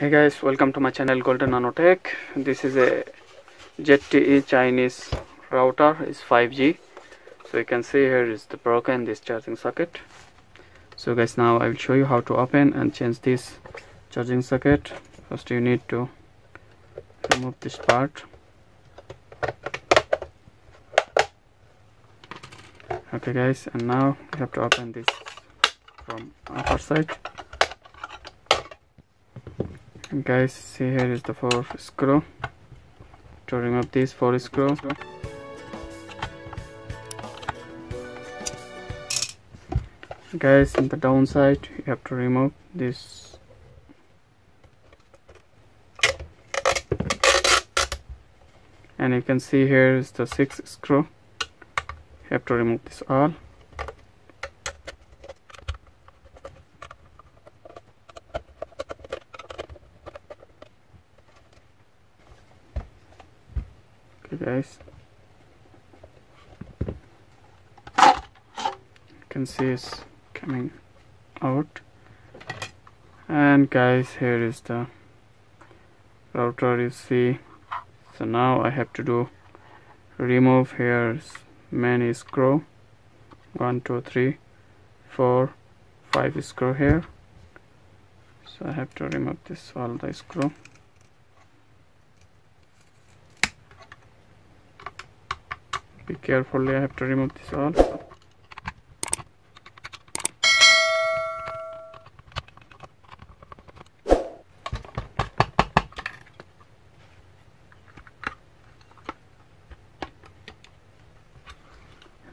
hey guys welcome to my channel golden nanotech. This is a ZTE Chinese router. Is 5G so you can see here is the broken this charging socket. So guys now I will show you how to open and change this charging socket. First you need to remove this part. Okay guys and now you have to open this from upper side and guys see here is the four screw to remove these four screw guys in the downside you have to remove this. And you can see here is the six screw you have to remove this all you can see it's coming out. And guys here is the router. You see so now I have to do remove here's many screw. One two three four five screw here. So I have to remove this all the screw carefully I have to remove this all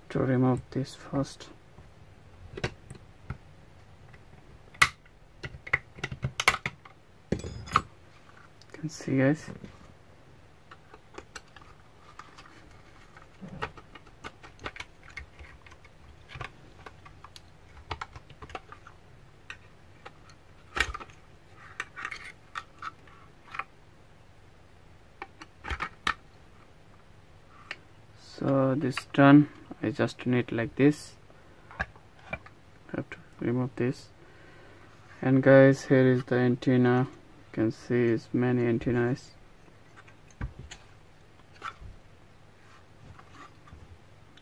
to remove this first. You can see guys so this done. I just need like this. Have to remove this. And guys here is the antenna. You can see it's many antennas.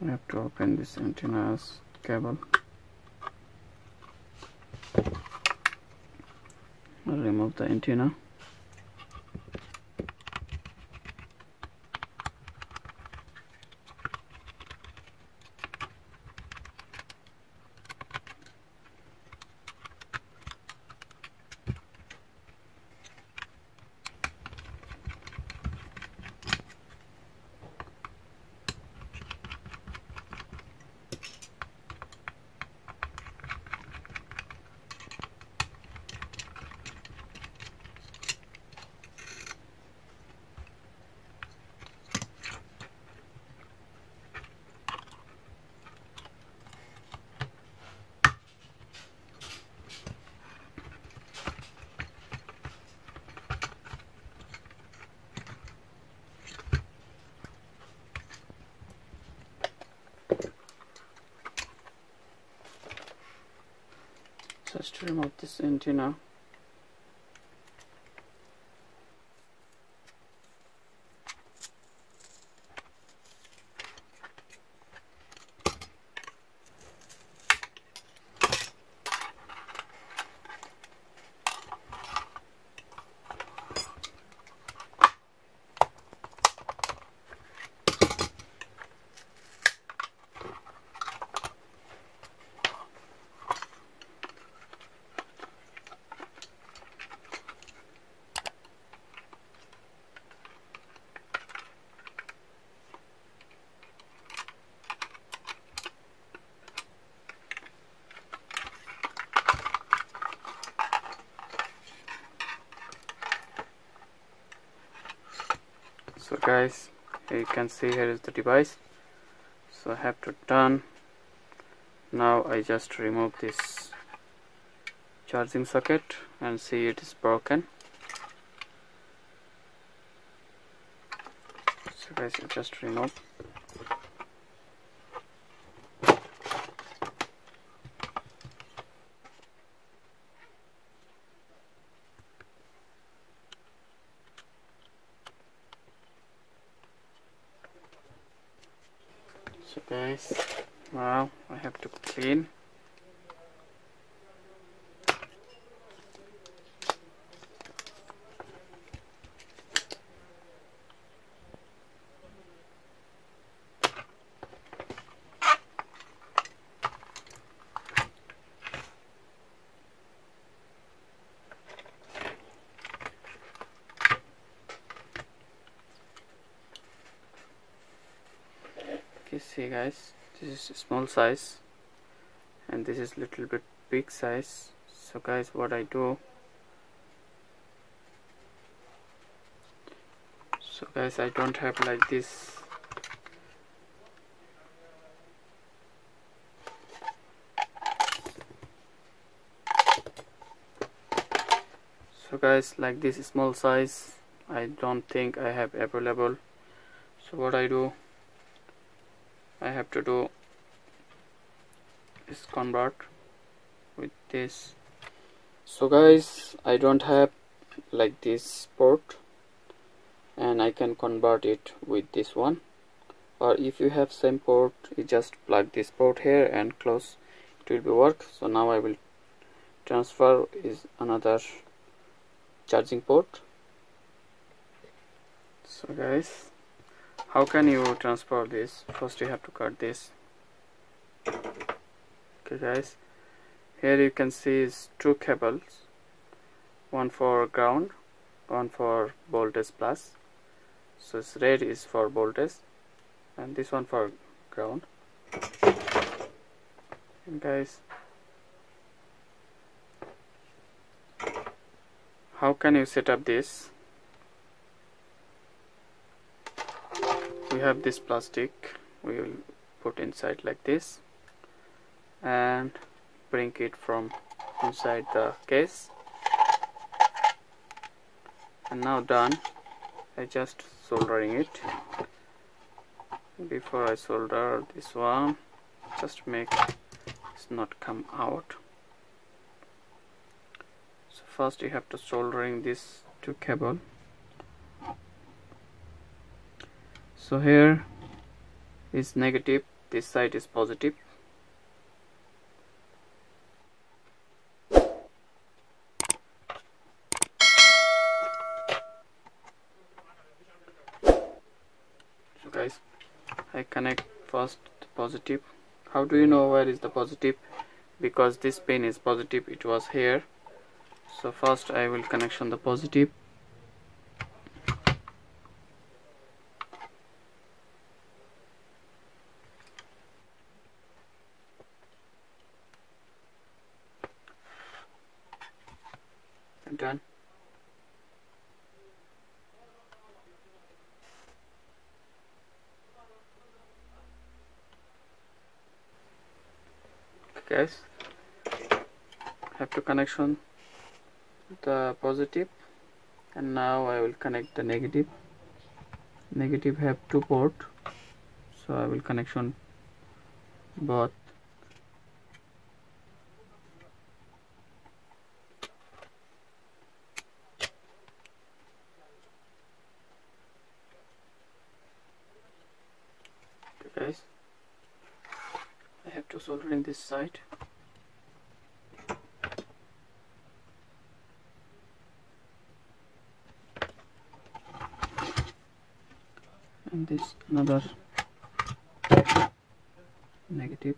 I have to open this antenna's cable. I'll remove the antenna just remove this antenna so guys. Here you can see here is the device. So I have to turn. Now I just remove this charging socket and see it is broken. So guys just remove so guys now I have to clean okay see guys. This is small size and this is little bit big size. So guys what I do so guys I don't have like this. So guys like this small size I don't think I have available. So what I do I have to do is convert with this. So guys I don't have like this port and I can convert it with this one. Or if you have same port you just plug this port here and close. It will be work. So now I will transfer is another charging port. So guys how can you transfer this? First you have to cut this. Okay guys. Here you can see is two cables. One for ground one for voltage plus. So this red is for voltage and this one for ground. And guys how can you set up this we have this plastic. We will put inside like this and bring it from inside the case. And now done. I just soldering it. Before I solder this one just make it's not come out. So first you have to soldering this two cable so here is negative this side is positive. So guys I connect first positive. How do you know where is the positive? Because this pin is positive it was here. So first I will connection the positive done guys. Have to connection the positive. And now I will connect the negative. Negative have two port. So I will connection both guys I have to soldering this side and this another negative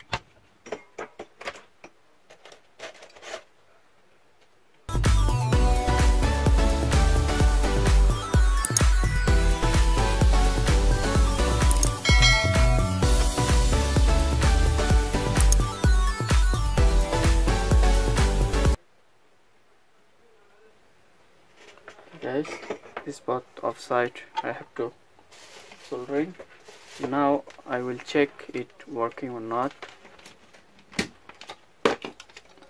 guys this part of offside I have to soldering now I will check it working or not.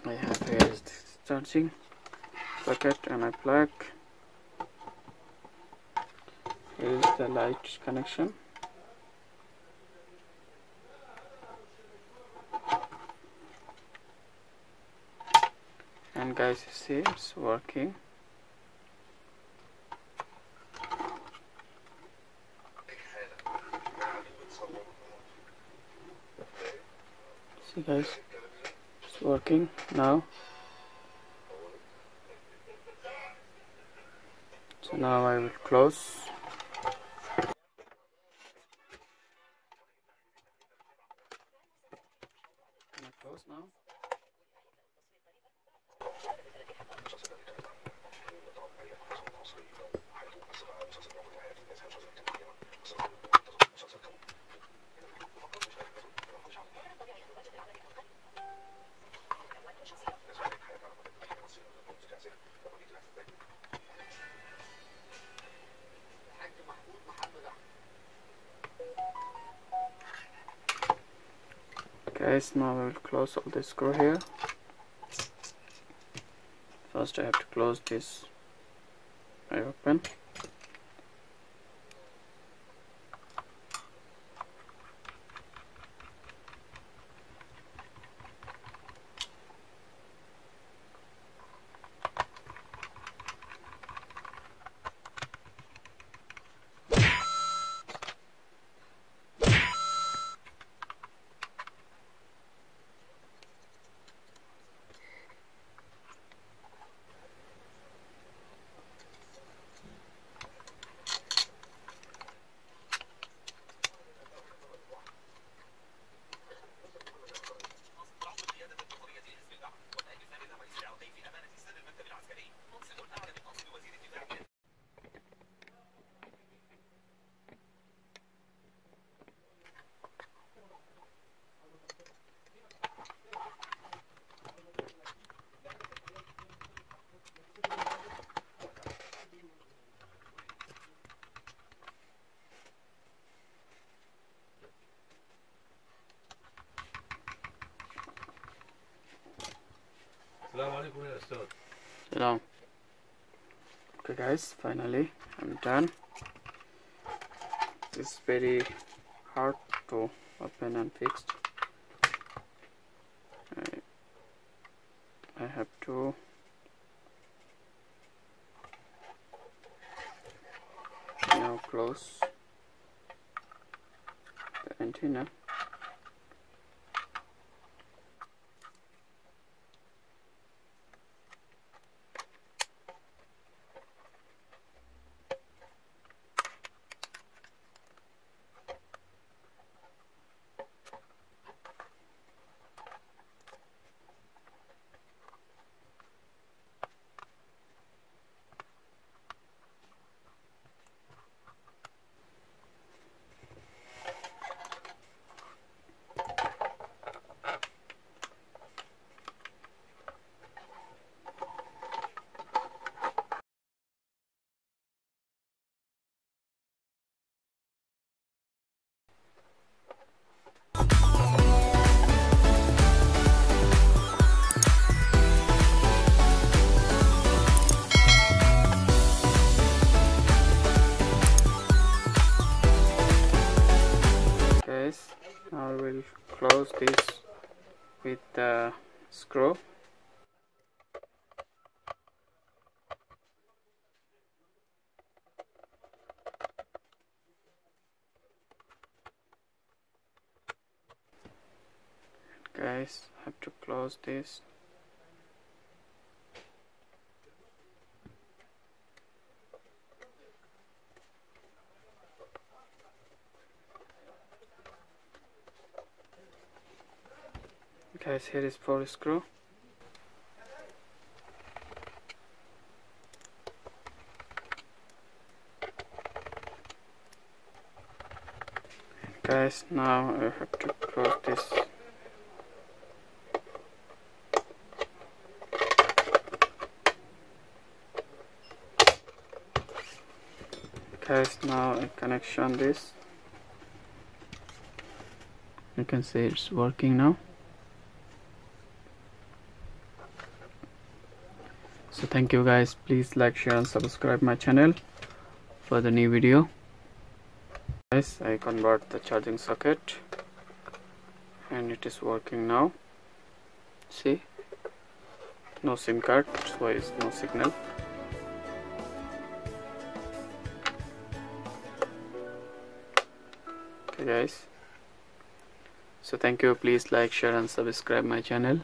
I have here is this charging socket and I plug. Here is the light connection. And guys see it's working see guys. It's working now. So now I will close guys now I will close all the screw here. First I have to close this I open guys, finally I'm done. It's very hard to open and fix. I, I have to now close the antenna. Screw. Guys have to close this guys here is four screw guys now I have to close this. Guys now I connection this. You can see it's working now thank you guys. Please like share and subscribe my channel for the new video. Guys I convert the charging socket and it is working now. See? No sim card so is no signal. Okay guys. So thank you. Please like share and subscribe my channel